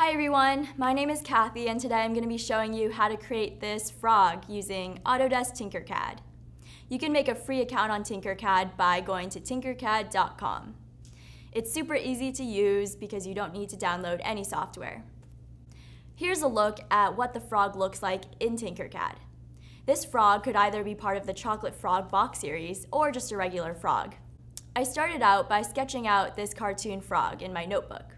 Hi everyone, my name is Kathy and today I'm going to be showing you how to create this frog using Autodesk Tinkercad. You can make a free account on Tinkercad by going to tinkercad.com. It's super easy to use because you don't need to download any software. Here's a look at what the frog looks like in Tinkercad. This frog could either be part of the Chocolate Frog box series or just a regular frog. I started out by sketching out this cartoon frog in my notebook.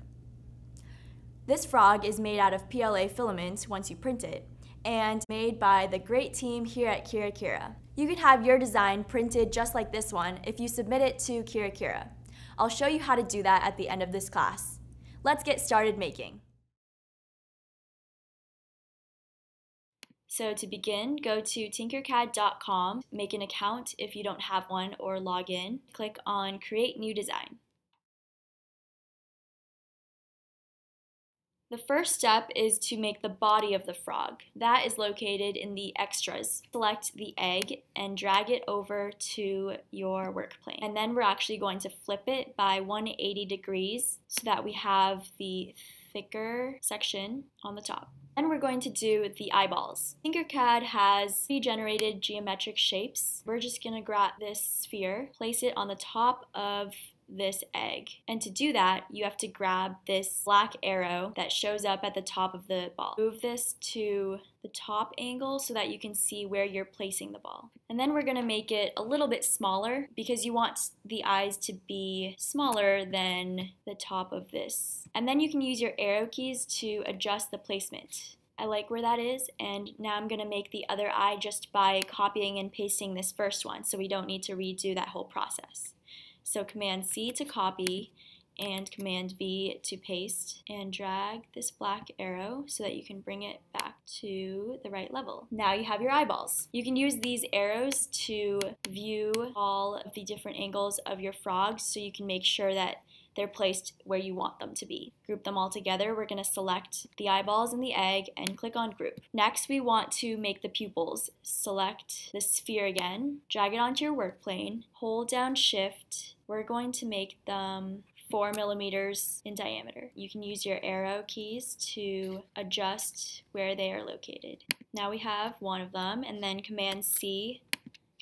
This frog is made out of PLA filament once you print it, and made by the great team here at KiraKira. You can have your design printed just like this one if you submit it to KiraKira. I'll show you how to do that at the end of this class. Let's get started making. So to begin, go to tinkercad.com, make an account if you don't have one or log in, click on Create New Design. The first step is to make the body of the frog. That is located in the extras. Select the egg and drag it over to your work plane. And then we're actually going to flip it by 180 degrees so that we have the thicker section on the top. Then we're going to do the eyeballs. Tinkercad has pre-generated geometric shapes. We're just going to grab this sphere, place it on the top of this egg. And to do that, you have to grab this black arrow that shows up at the top of the ball. Move this to the top angle so that you can see where you're placing the ball. And then we're gonna make it a little bit smaller because you want the eyes to be smaller than the top of this. And then you can use your arrow keys to adjust the placement. I like where that is and now I'm going to make the other eye just by copying and pasting this first one so we don't need to redo that whole process. So Command C to copy and Command V to paste and drag this black arrow so that you can bring it back to the right level. Now you have your eyeballs. You can use these arrows to view all of the different angles of your frogs so you can make sure that they're placed where you want them to be. Group them all together. We're going to select the eyeballs and the egg and click on group. Next, we want to make the pupils. Select the sphere again, drag it onto your work plane, hold down shift. We're going to make them 4 millimeters in diameter. You can use your arrow keys to adjust where they are located. Now we have one of them and then Command C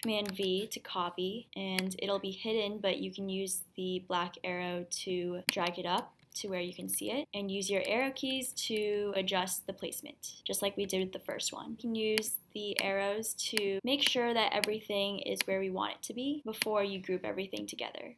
Command V to copy and it'll be hidden but you can use the black arrow to drag it up to where you can see it and use your arrow keys to adjust the placement just like we did with the first one. You can use the arrows to make sure that everything is where we want it to be before you group everything together.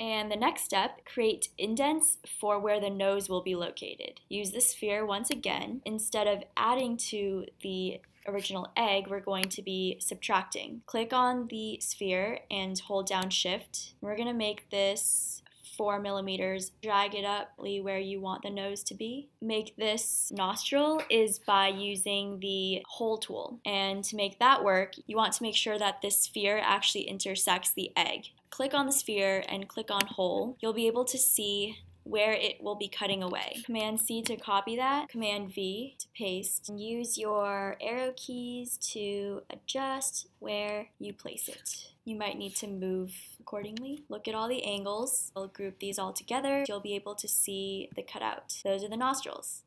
And the next step, create indents for where the nose will be located. Use the sphere once again. Instead of adding to the original egg, we're going to be subtracting. Click on the sphere and hold down shift. We're going to make this four millimeters, drag it up where you want the nose to be. Make this nostril is by using the hole tool. And to make that work, you want to make sure that this sphere actually intersects the egg click on the sphere and click on hole, you'll be able to see where it will be cutting away. Command C to copy that, Command V to paste, and use your arrow keys to adjust where you place it. You might need to move accordingly. Look at all the angles. We'll group these all together. You'll be able to see the cutout. Those are the nostrils.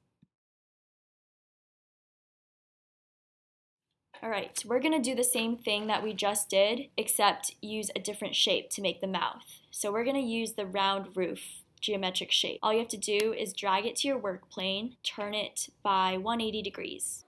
All right, we're gonna do the same thing that we just did, except use a different shape to make the mouth. So we're gonna use the round roof geometric shape. All you have to do is drag it to your work plane, turn it by 180 degrees.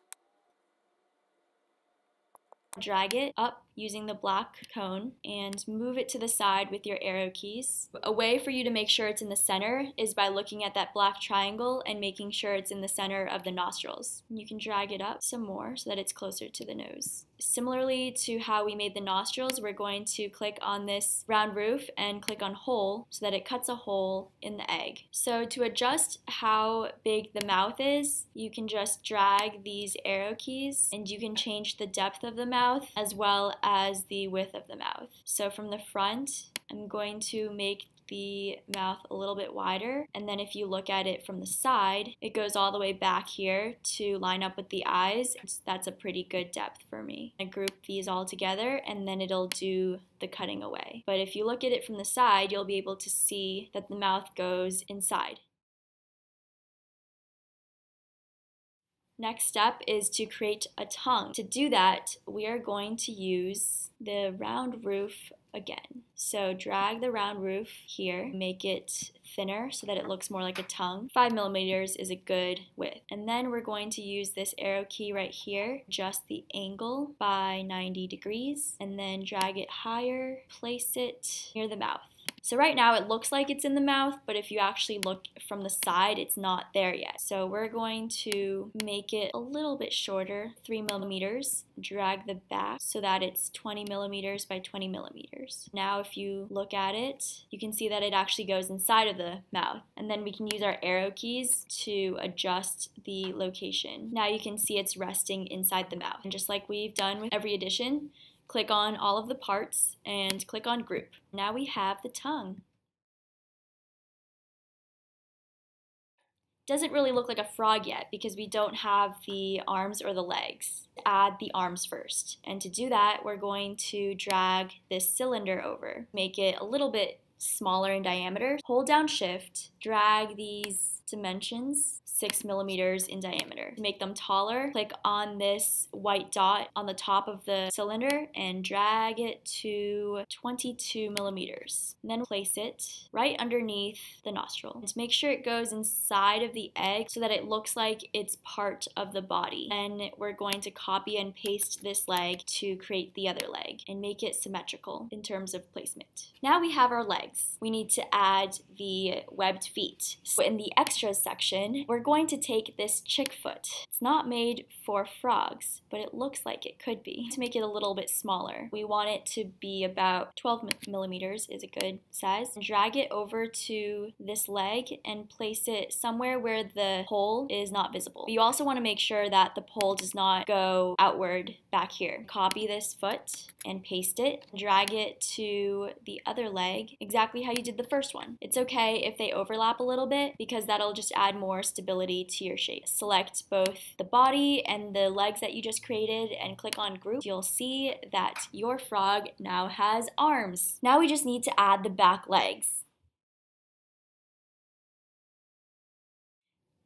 Drag it up using the black cone and move it to the side with your arrow keys. A way for you to make sure it's in the center is by looking at that black triangle and making sure it's in the center of the nostrils. You can drag it up some more so that it's closer to the nose. Similarly to how we made the nostrils, we're going to click on this round roof and click on hole so that it cuts a hole in the egg. So to adjust how big the mouth is, you can just drag these arrow keys and you can change the depth of the mouth as well as the width of the mouth. So from the front, I'm going to make the mouth a little bit wider. And then if you look at it from the side, it goes all the way back here to line up with the eyes. That's a pretty good depth for me. I group these all together and then it'll do the cutting away. But if you look at it from the side, you'll be able to see that the mouth goes inside. Next step is to create a tongue. To do that, we are going to use the round roof again. So drag the round roof here, make it thinner so that it looks more like a tongue. Five millimeters is a good width. And then we're going to use this arrow key right here, adjust the angle by 90 degrees, and then drag it higher, place it near the mouth. So right now it looks like it's in the mouth, but if you actually look from the side, it's not there yet. So we're going to make it a little bit shorter, three millimeters, drag the back so that it's 20 millimeters by 20 millimeters. Now if you look at it, you can see that it actually goes inside of the mouth. And then we can use our arrow keys to adjust the location. Now you can see it's resting inside the mouth. And just like we've done with every addition, Click on all of the parts and click on group. Now we have the tongue. Doesn't really look like a frog yet because we don't have the arms or the legs. Add the arms first. And to do that, we're going to drag this cylinder over. Make it a little bit smaller in diameter. Hold down shift, drag these dimensions six millimeters in diameter. To make them taller, click on this white dot on the top of the cylinder and drag it to 22 millimeters. And then place it right underneath the nostril. And make sure it goes inside of the egg so that it looks like it's part of the body. And we're going to copy and paste this leg to create the other leg and make it symmetrical in terms of placement. Now we have our legs. We need to add the webbed feet. So in the extras section, we're going to take this chick foot. It's not made for frogs, but it looks like it could be. To make it a little bit smaller, we want it to be about 12 millimeters is a good size. Drag it over to this leg and place it somewhere where the pole is not visible. You also want to make sure that the pole does not go outward back here. Copy this foot and paste it. Drag it to the other leg exactly how you did the first one. It's okay if they overlap a little bit because that'll just add more stability to your shape. Select both the body and the legs that you just created and click on group. You'll see that your frog now has arms. Now we just need to add the back legs.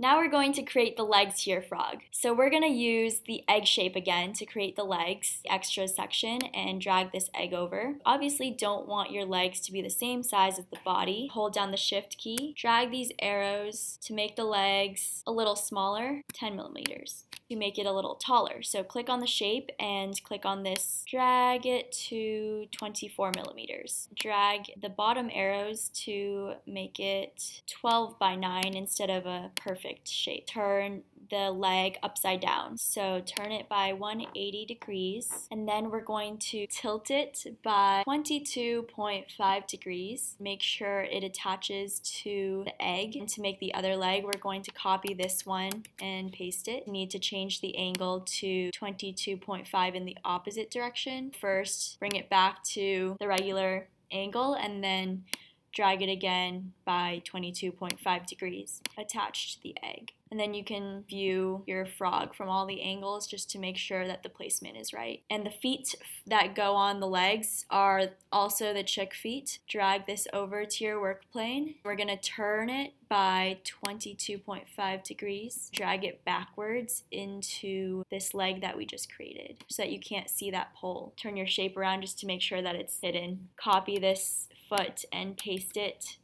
Now we're going to create the legs here, frog. So we're going to use the egg shape again to create the legs, extra section, and drag this egg over. Obviously don't want your legs to be the same size as the body. Hold down the shift key, drag these arrows to make the legs a little smaller, 10 millimeters to make it a little taller. So click on the shape and click on this, drag it to 24 millimeters. Drag the bottom arrows to make it 12 by 9 instead of a perfect shape. Turn the leg upside down. So turn it by 180 degrees and then we're going to tilt it by 22.5 degrees. Make sure it attaches to the egg. And to make the other leg, we're going to copy this one and paste it. You need to change the angle to 22.5 in the opposite direction. First, bring it back to the regular angle and then drag it again by 22.5 degrees attached to the egg. And then you can view your frog from all the angles just to make sure that the placement is right. And the feet that go on the legs are also the chick feet. Drag this over to your work plane. We're gonna turn it by 22.5 degrees. Drag it backwards into this leg that we just created so that you can't see that pole. Turn your shape around just to make sure that it's hidden. Copy this foot and paste it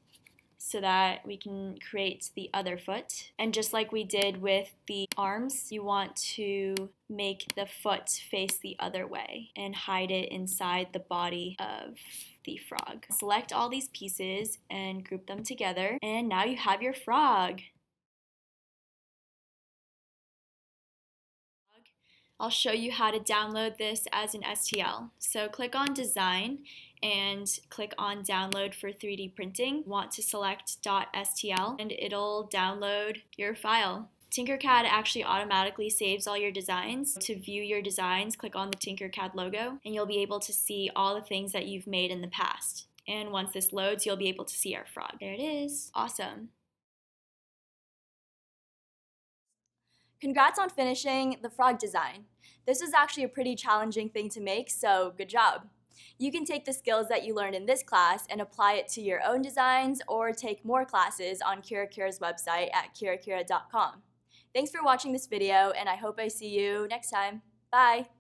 so that we can create the other foot. And just like we did with the arms, you want to make the foot face the other way and hide it inside the body of the frog. Select all these pieces and group them together and now you have your frog. I'll show you how to download this as an STL. So click on design and click on download for 3D printing. Want to select .stl and it'll download your file. Tinkercad actually automatically saves all your designs. To view your designs, click on the Tinkercad logo and you'll be able to see all the things that you've made in the past. And once this loads, you'll be able to see our frog. There it is. Awesome. Congrats on finishing the frog design. This is actually a pretty challenging thing to make, so good job. You can take the skills that you learned in this class and apply it to your own designs or take more classes on Kirakira's website at kirakira.com. Thanks for watching this video and I hope I see you next time. Bye!